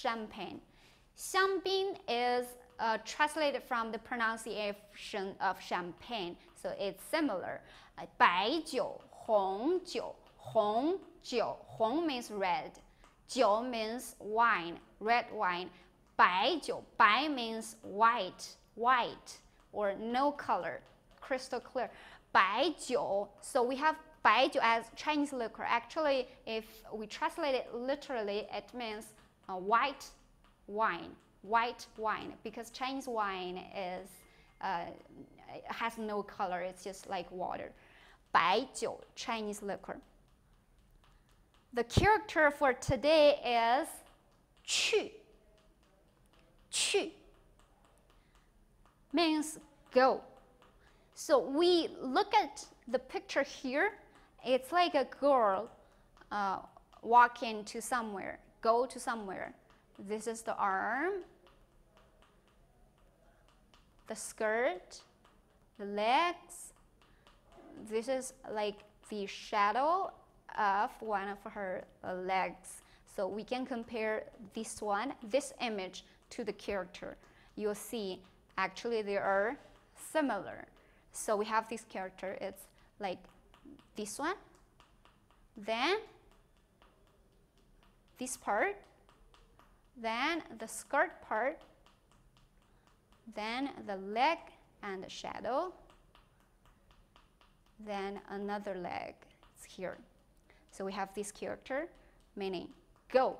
champagne. 香槟 is uh, translated from the pronunciation of champagne, so it's similar. Uh, 白酒,红酒,红酒,红 means red. 酒 means wine, red wine. 白酒,白 means white, white or no color, crystal clear. 白酒, so we have 白酒 as Chinese liquor. Actually, if we translate it literally, it means uh, white wine, white wine, because Chinese wine is uh, has no color. It's just like water. 白酒, Chinese liquor. The character for today is 去.去 means go. So we look at the picture here. It's like a girl uh, walking to somewhere, go to somewhere. This is the arm, the skirt, the legs. This is like the shadow of one of her legs. So we can compare this one, this image to the character. You'll see actually they are similar. So we have this character, it's like this one, then this part, then the skirt part, then the leg and the shadow, then another leg, it's here. So we have this character, meaning go,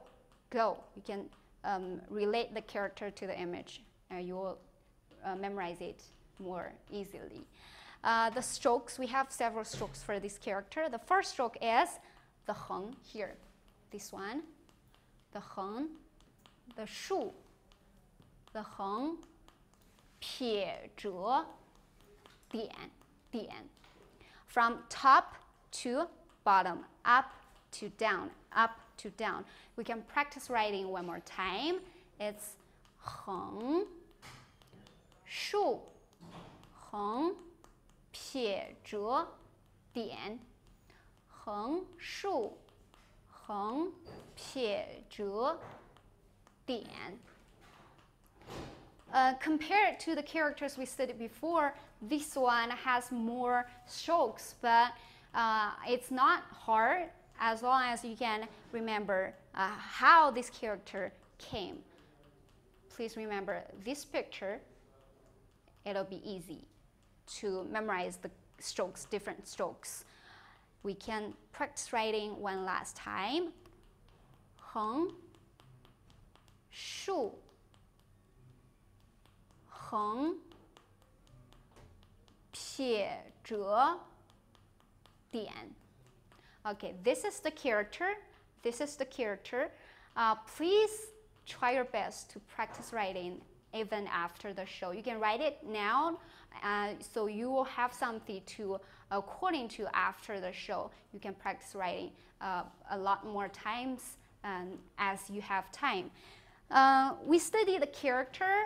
go. You can um, relate the character to the image, and you will uh, memorize it more easily. Uh, the strokes, we have several strokes for this character. The first stroke is the heng here, this one, the heng, the shu, the heng, 撇折点点 from top to bottom, up to down, up to down. We can practice writing one more time. It's 横竖横撇折点横竖 横撇折点 uh, compared to the characters we studied before, this one has more strokes, but uh, it's not hard as long as you can remember uh, how this character came. Please remember this picture, it'll be easy to memorize the strokes, different strokes. We can practice writing one last time. 横竖横撇折点 Okay, this is the character. This is the character. Uh, please try your best to practice writing even after the show. You can write it now, uh, so you will have something to according to after the show. You can practice writing uh, a lot more times um, as you have time. Uh, we study the character,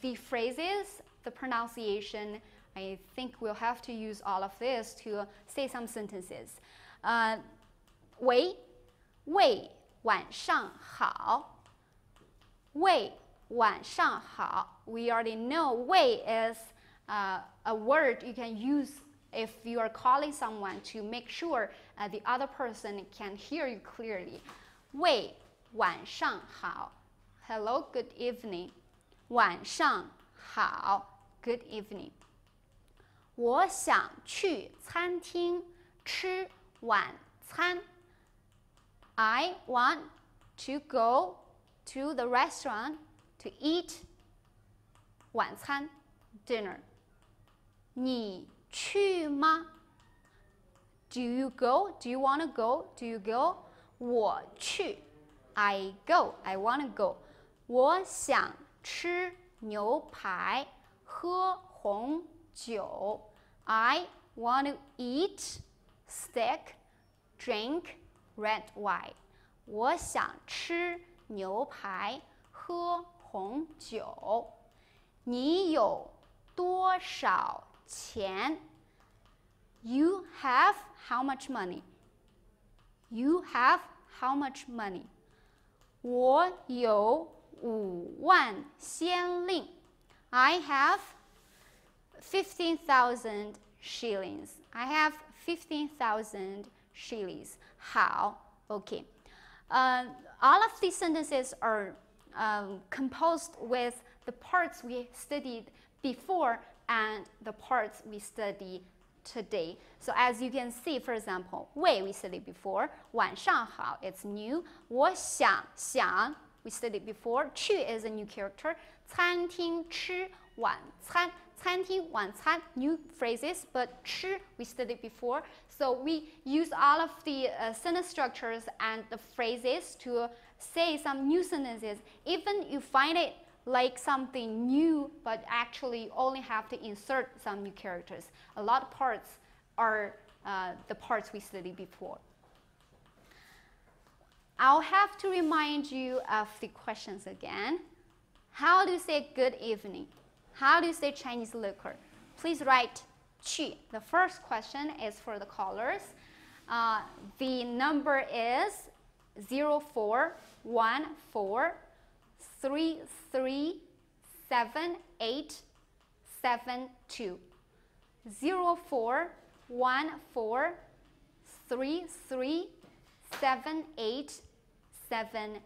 the phrases, the pronunciation. I think we'll have to use all of this to say some sentences. 呃，喂，喂，晚上好。喂，晚上好。We already know 喂 is uh, a word you can use if you are calling someone to make sure uh, the other person can hear you clearly. 喂，晚上好。Hello, good evening. 晚上好，Good evening. 我想去餐厅吃晚餐。I want to go to the restaurant to eat 晚餐 dinner. 你 去吗？Do you go? Do you want to go? Do you go? 我去。I go. I want to go. 我想吃牛排，喝红酒。I want to eat steak, drink red wine. 我想吃牛排，喝红酒。你有多少 钱？You have how much money? You have how much money? 我有五万先令。I have fifteen thousand shillings. I have fifteen thousand shillings. How? Okay. Uh, all of these sentences are um, composed with the parts we studied before and the parts we study today. So as you can see, for example, 喂 we studied before, 晚上好, it's new. 我想想 we studied before. 去 is a new character. 餐厅吃晚餐，餐厅晚餐 new phrases, but 吃 we studied before. So we use all of the uh, sentence structures and the phrases to say some new sentences. Even you find it like something new, but actually only have to insert some new characters. A lot of parts are uh, the parts we studied before. I'll have to remind you of the questions again. How do you say good evening? How do you say Chinese liquor? Please write qi. The first question is for the callers. Uh, the number is 0414 three three seven eight seven two zero four one four three three seven eight seven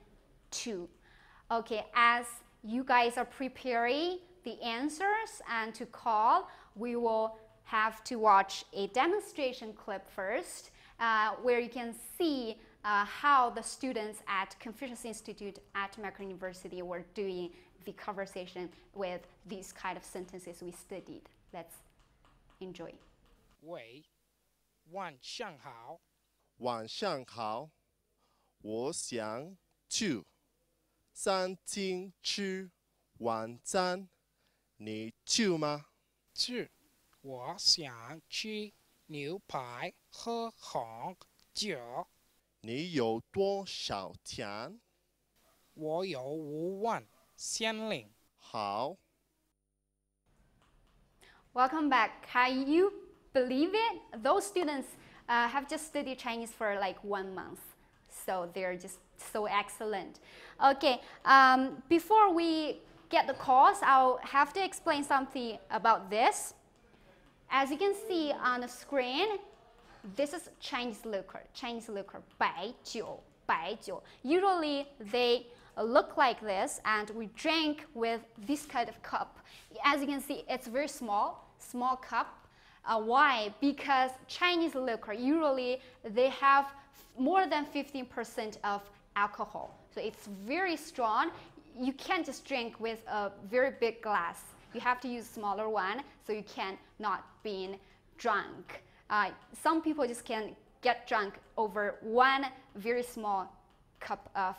two. Okay, as you guys are preparing the answers and to call, we will have to watch a demonstration clip first uh, where you can see uh, how the students at Confucius Institute at Makerere University were doing the conversation with these kind of sentences we studied. Let's enjoy. 喂，晚上好。晚上好，我想去餐厅吃晚餐，你去吗？去，我想吃牛排和红酒。你有多少钱？我有五万先令。好。 Welcome back. Can you believe it? Those students uh, have just studied Chinese for like one month. So they're just so excellent. Okay, um, before we get the course, I'll have to explain something about this. As you can see on the screen, this is Chinese liquor. Chinese liquor, 白酒,白酒. Usually they look like this and we drink with this kind of cup. As you can see, it's very small, small cup. Uh, why? Because Chinese liquor, usually they have more than 15% of alcohol. So it's very strong. You can't just drink with a very big glass. You have to use smaller one so you can not being drunk. Uh, some people just can get drunk over one very small cup of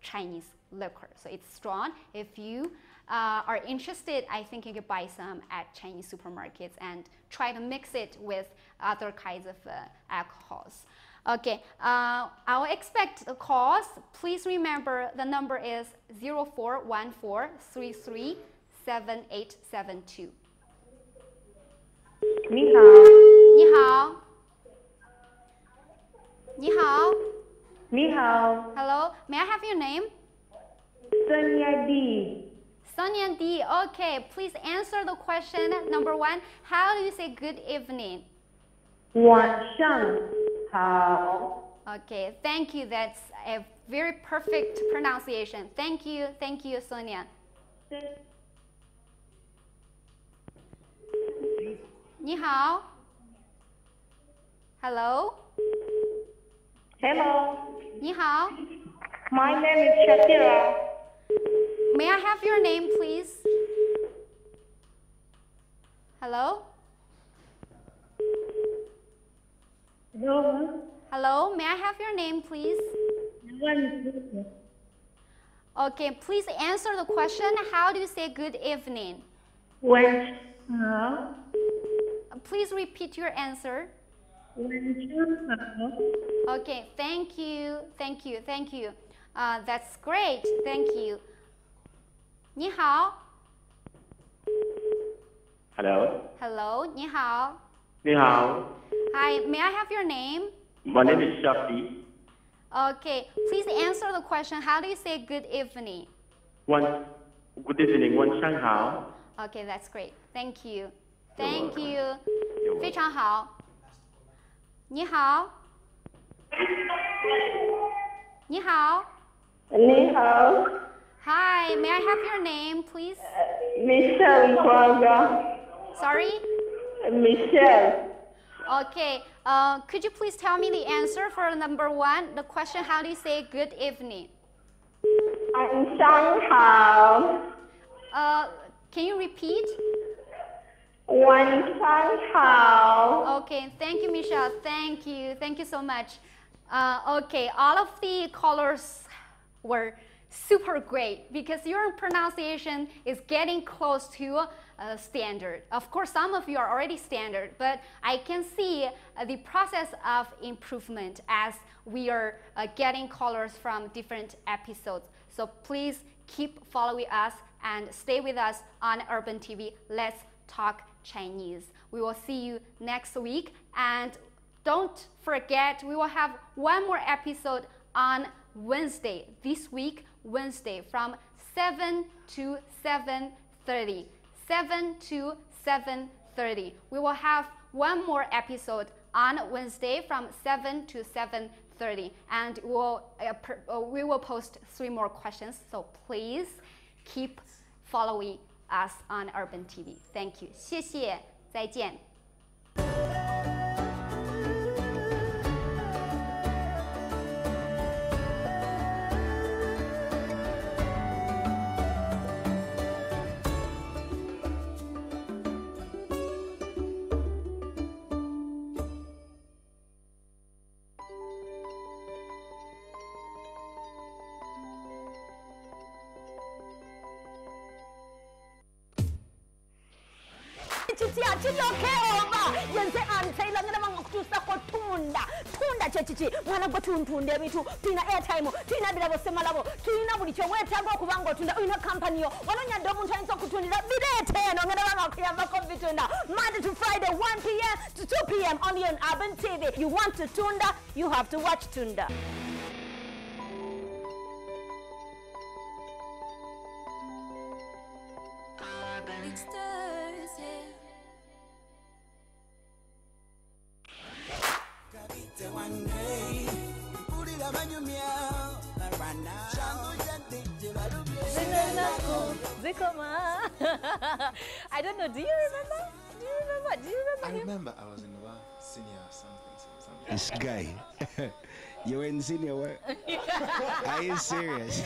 Chinese liquor. So it's strong. If you uh, are interested, I think you could buy some at Chinese supermarkets and try to mix it with other kinds of uh, alcohols. Okay, uh, I'll expect the calls. Please remember the number is 0414337872. 你好。好。你好。你好 Hello, may I have your name? ，Sonia D， Sonia D. Okay, please answer the question. Number one, how do you say good evening? 晚上好， Okay, thank you. That's a very perfect pronunciation. Thank you, thank you, Sonia. 你好。 Hello. Hello. 你好。My name is Shakira. May I have your name, please? Hello. Hello. Hello. May I have your name, please? Okay, please answer the question. How do you say good evening? When? no. Please repeat your answer. 晚上好， Okay, thank you, thank you, thank you. Uh, that's great, thank you. 你好 Hello， ，Hello，你好。你好 Hi, may I have your name?，My name is Shafi。 Okay, please answer the question. How do you say good evening? 晚 Good evening，晚上好。 Okay, that's great. Thank you. Thank you. You're 非常好。 你好。你好。你好 Hi, may I have your name, please? ，Michelle Kwaga。 Sorry? Michelle， Okay, uh, could you please tell me the answer for number one? The question, how do you say good evening? 晚上好， Uh, can you repeat? Okay, thank you, Misha. Thank you. Thank you so much. Uh, okay, all of the colors were super great because your pronunciation is getting close to uh, standard. Of course, some of you are already standard, but I can see uh, the process of improvement as we are uh, getting colors from different episodes. So please keep following us and stay with us on Urban TV. Let's talk Chinese. We will see you next week. And don't forget we will have one more episode on Wednesday this week Wednesday from 7 to 7:30 7 to 7:30 we will have one more episode on Wednesday from 7 to 7:30 and we'll, uh, uh, we will post three more questions. So please keep following us on Urban TV. Thank you. 谢谢，再见。 Chitsiya chinyokheova yenze antsaila ngena mangakutusa kothunda thunda kyekiki mwana gwe tuntunda ebintu airtime tulina birabo semalabo tulina buli kyowetaaga okuba nga otunda olina kampani yo. Wanonyadde omuntu ayinza okutundira bireeta eno ngena bangakuyambako bitunda monday to friday 1 pm to 2 pm only on urban tv you want to tunda you have to watch tunda Zikoma. I don't know. Do you remember? Do you remember? Do you remember I him? remember I was in the senior something, something. This guy. you were in senior what? Are you serious?